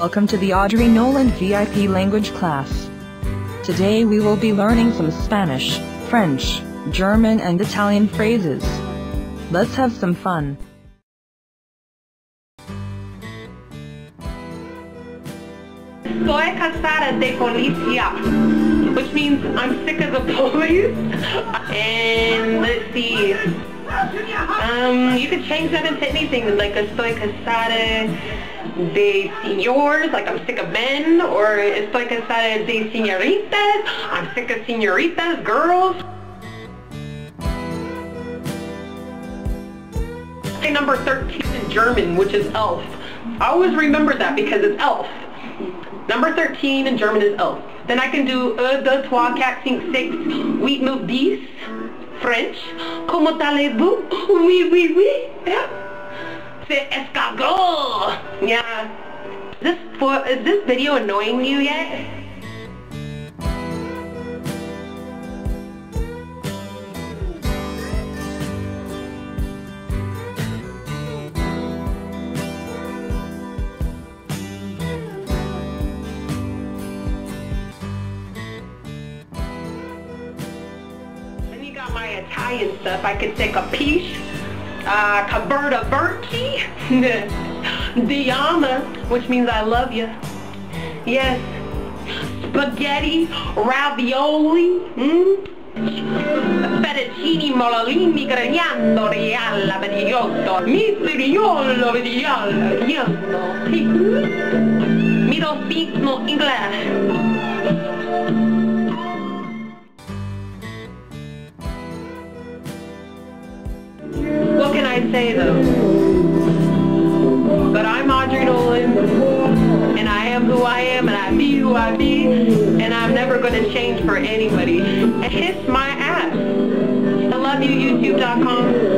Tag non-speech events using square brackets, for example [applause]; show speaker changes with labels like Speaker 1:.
Speaker 1: Welcome to the Audrey Noland VIP language class. Today we will be learning some Spanish, French, German and Italian phrases. Let's have some fun.
Speaker 2: Soy cansada de policía, which means I'm sick of the police. And let's see. Um, you could change that into anything, like a soy cansada de señors, like I'm sick of men, or estoy cansada de señoritas, I'm sick of señoritas, girls. Say number 13 in German, which is elf. I always remember that because it's elf. Number 13 in German is elf. Then I can do un, deux, trois, quatre, cinq, six, huit, neuf, dix. French. Comment allez-vous? Oui, oui, oui. Yeah. C'est escargot. Yeah. Is this, for, is this video annoying you yet? Then you got my Italian stuff. I could say capiche, uh, caberta berti, [laughs] Diana, which means I love you. Yes. Spaghetti, ravioli, hmm? Fettuccine, mololini, gragnano, rialla, vediotto, misteriolo, vedialla, riando. Me don't speak no English. What can I say though? But I'm Audrey Nolan, and I am who I am, and I be who I be, and I'm never going to change for anybody. And kiss my ass. I love you, YouTube.com.